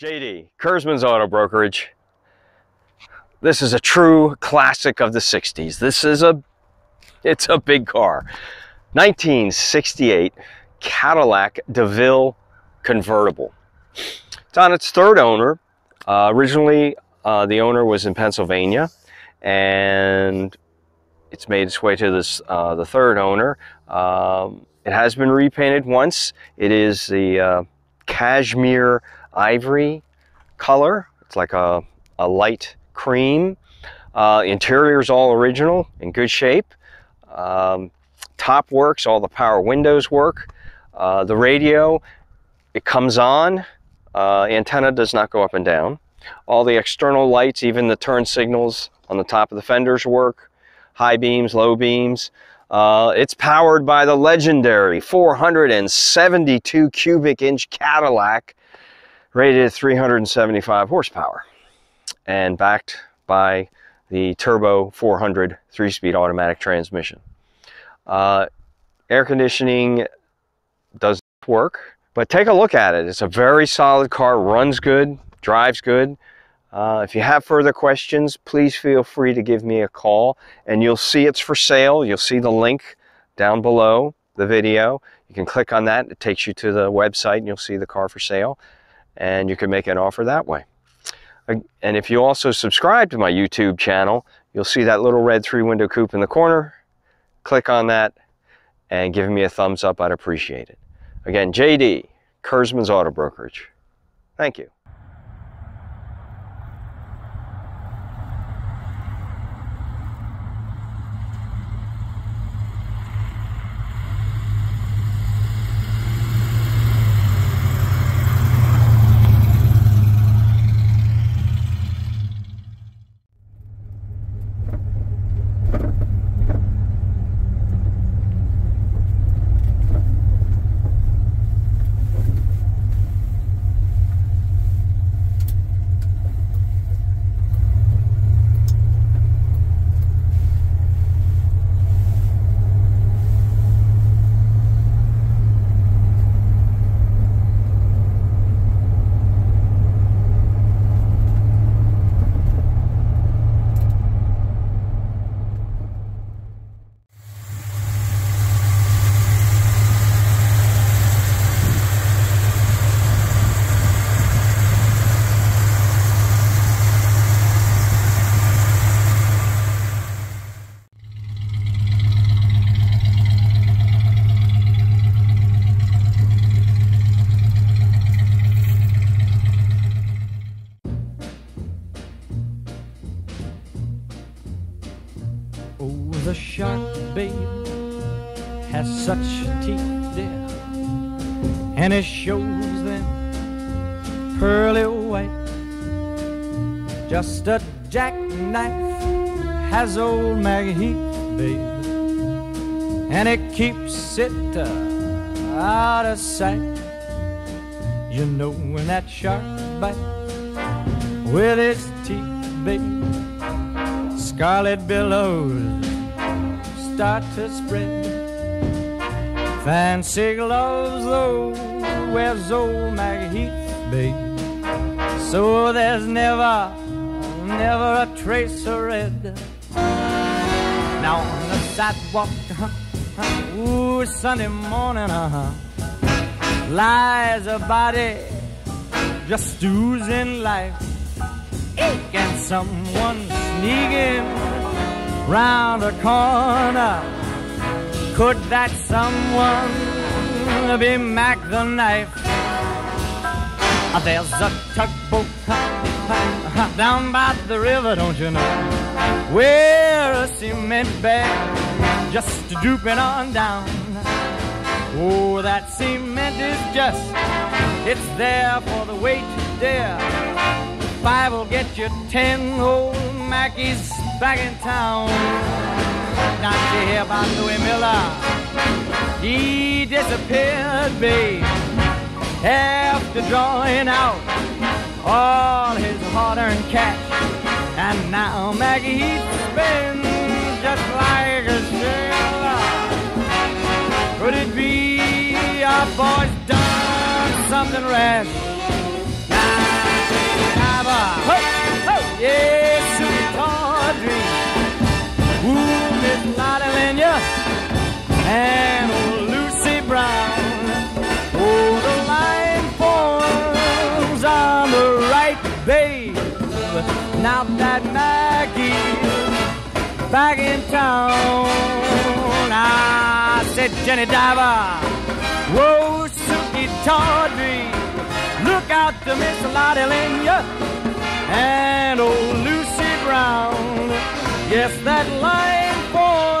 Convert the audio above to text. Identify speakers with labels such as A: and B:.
A: JD, Kurzmann's Auto Brokerage. This is a true classic of the 60s. This is a, it's a big car. 1968 Cadillac DeVille convertible. It's on its third owner. Uh, originally, uh, the owner was in Pennsylvania and it's made its way to this, uh, the third owner. Um, it has been repainted once. It is the uh, cashmere ivory color. It's like a, a light cream. Uh, interior is all original, in good shape. Um, top works, all the power windows work. Uh, the radio, it comes on. Uh, antenna does not go up and down. All the external lights, even the turn signals on the top of the fenders work. High beams, low beams. Uh, it's powered by the legendary 472 cubic inch Cadillac rated at 375 horsepower and backed by the turbo 400 three-speed automatic transmission. Uh, air conditioning does work, but take a look at it. It's a very solid car, runs good, drives good. Uh, if you have further questions, please feel free to give me a call and you'll see it's for sale. You'll see the link down below the video. You can click on that. It takes you to the website and you'll see the car for sale and you can make an offer that way. And if you also subscribe to my YouTube channel, you'll see that little red three window coupe in the corner. Click on that and give me a thumbs up, I'd appreciate it. Again, JD, Kurzmann's Auto Brokerage. Thank you.
B: the shark, babe, has such teeth, dear, and it shows them pearly white. Just a jackknife has old Macheath, babe, and it keeps it uh, out of sight. You know when that shark bites with its teeth, babe, scarlet billows start to spread. Fancy gloves, though, wears old Macheath. So there's never, never a trace of red. Now on the sidewalk, ooh, Sunday morning, uh-huh, lies a body just oozing life. And someone sneaking round a corner. Could that someone be Mac the knife? Ah, there's a tugboat uh-huh, down by the river, don't you know? Where a cement bag just drooping on down. Oh, that cement is just, it's there for the weight to dare. Five will get you ten old Mackies back in town. Not to hear about Louis Miller. He disappeared, babe, after drawing out all his hard-earned cash. And now Maggie spins just like a sailor. Could it be our boy's done something rash? Back in town, I said, Jenny Diver, whoa, Sukey Tawdry, look out to Miss Lotte Lenya and old Lucy Brown. Yes, that line forms